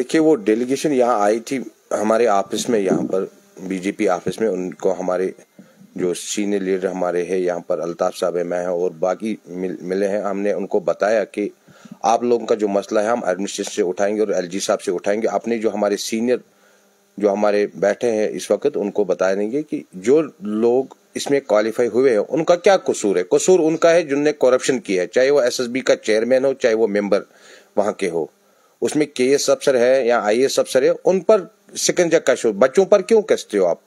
देखिए वो डेलीगेशन यहाँ आई थी हमारे ऑफ़िस में यहाँ पर बीजेपी ऑफ़िस में उनको हमारे जो सीनियर लीडर हमारे हैं यहाँ पर अल्ताफ साहब है मैं हैं और बाकी मिल, मिले हैं। हमने उनको बताया कि आप लोगों का जो मसला है हम एडमिनिस्ट्रेशन से उठाएँगे और एलजी साहब से उठाएँगे। अपने जो हमारे सीनियर जो हमारे बैठे हैं इस वक्त उनको बता देंगे कि जो लोग इसमें क्वालिफाई हुए हैं उनका क्या कसूर है? कसूर उनका है जिनने करप्शन किया है चाहे वो एसएसबी का चेयरमैन हो चाहे वो मेंबर वहाँ के हो। उसमें के एस अफसर है या आई एस अफसर है, उन पर सिकंजा कश हो बच्चों पर क्यों कसते हो आप?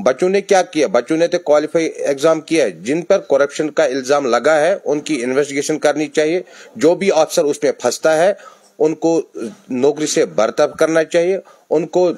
बच्चों ने क्या किया? बच्चों ने तो क्वालिफाई एग्ज़ाम किया है। जिन पर करप्शन का इल्ज़ाम लगा है, उनकी इन्वेस्टिगेशन करनी चाहिए। जो भी अफसर उसमें फंसता है, उनको नौकरी से बर्ताव करना चाहिए, उनको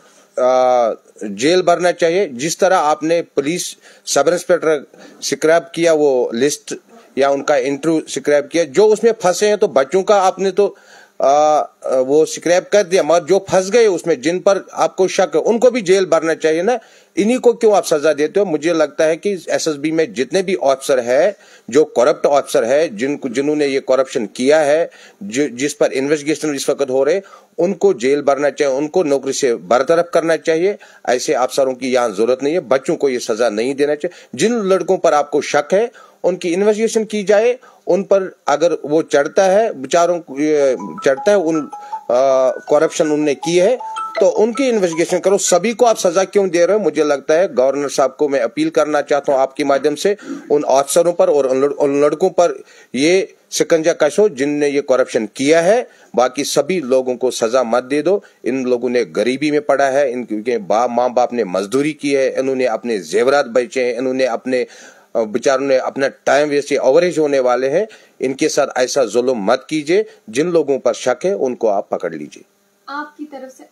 जेल भरना चाहिए। जिस तरह आपने पुलिस सब इंस्पेक्टर स्क्रैप किया, वो लिस्ट या उनका इंटरव्यू स्क्रैप किया, जो उसमें फंसे हैं तो बच्चों का आपने तो आ, वो स्क्रैप कर दिया मगर जो फंस गए उसमें जिन पर आपको शक है उनको भी जेल भरना चाहिए ना। इन्हीं को क्यों आप सजा देते हो? मुझे लगता है कि एसएसबी में जितने भी ऑफिसर है जो करप्ट ऑफिसर है जिन जिन्होंने ये करप्शन किया है जिस पर इन्वेस्टिगेशन इस वक्त हो रहे उनको जेल भरना चाहिए उनको नौकरी से बरतरफ करना चाहिए। ऐसे अफसरों की यहाँ ज़रूरत नहीं है बच्चों को ये सजा नहीं देना चाहिए। जिन लड़कों पर आपको शक है उनकी इन्वेस्टिगेशन की जाए, उन पर अगर वो चढ़ता है बेचारों चढ़ता है, उन करप्शन उनने की है तो उनकी इन्वेस्टिगेशन करो। सभी को आप सजा क्यों दे रहे हो? मुझे लगता है गवर्नर साहब को मैं अपील करना चाहता हूँ आपके माध्यम से, उन अफसरों पर और उन लड़कों पर ये शिकंजा कसो जिनने ये करप्शन किया है। बाकी सभी लोगों को सजा मत दे दो। इन लोगों ने गरीबी में पड़ा है, इनके बाप माँ बाप ने मजदूरी की है, इन्होंने अपने जेवरात बेचे हैं, इन्होंने अपने बेचारों ने अपना टाइम वेस्ट ओवरेज होने वाले हैं। इनके साथ ऐसा जुल्म मत कीजिए। जिन लोगों पर शक है, उनको आप पकड़ लीजिए। आपकी तरफ़ से